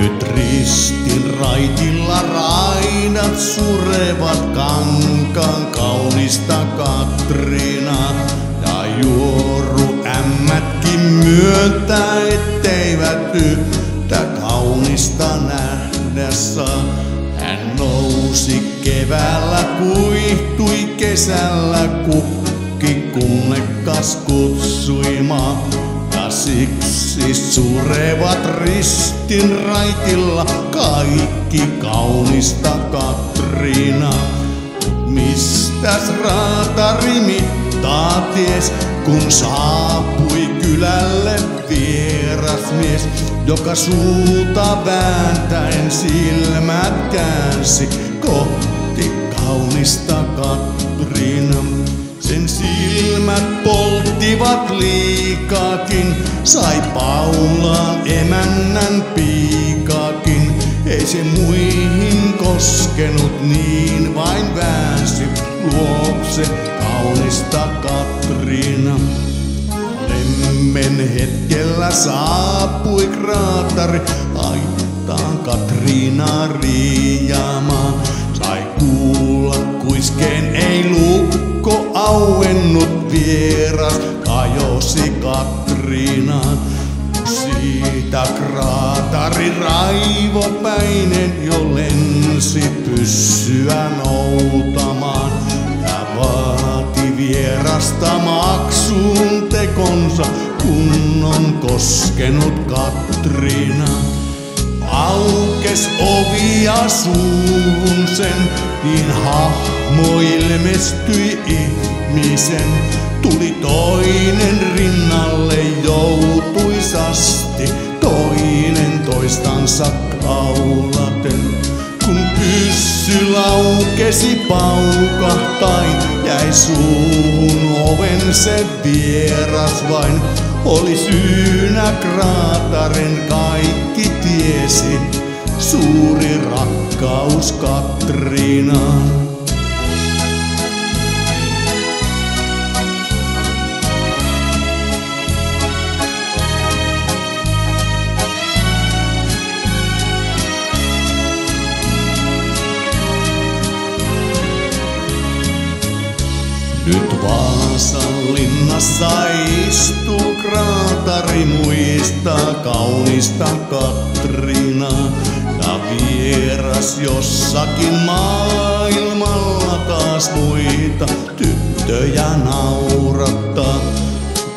Nyt ristin raitilla raidat surevat kankaan kaunista Katriina. Ja juoru ämmätkin myöntää, etteivät yhtä kaunista nähdessä. Hän nousi keväällä, kuihtui kesällä, kukki kunnekas kutsuimaan. Ja siksi surevat ristin raitilla kaikki kaunista Katriina. Mistäs raatari mittaa ties, kun saapui kylälle vieras mies, joka suuta vääntäen silmät käänsi kohti kaunista Katriina. Sen silmät polttivat liikakin, sai Paulaan emännän piikakin. Ei se muihin koskenut, niin vain väänsi luokse kaunista Katriina. Lemmen hetkellä saapui kraatari, aittaan Katriina riijaamaan. Kajosi Katriinaan. Siitä kraatari raivopäinen jo lensi pyssyä noutamaan ja vaati vierasta maksuun tekonsa, kun on koskenut Katriina. Aukes ovi ja suun sen, niin hahmo ilmestyi ihmisen. Tuli toinen rinnalle joutuisasti, toinen toistansa kaulaten. Pyssy laukesi paukahtain, jäi suun oven se vieras vain. Oli syynä kraataren kaikki tiesi, suuri rakkaus Katriinaan. Nyt Vaasan linnassa istuu kraatari muistaa kaunista Katriina. Ja vieras jossakin maailmalla taas muita tyttöjä naurattaa.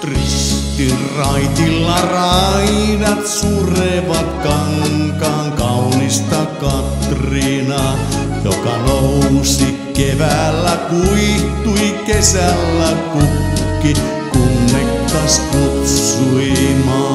Ristin raitilla raidat surevat kankaan kaunista Katriina, joka nousi keväällä, kuihtui kesällä, kukki kunnekas kutsui maa.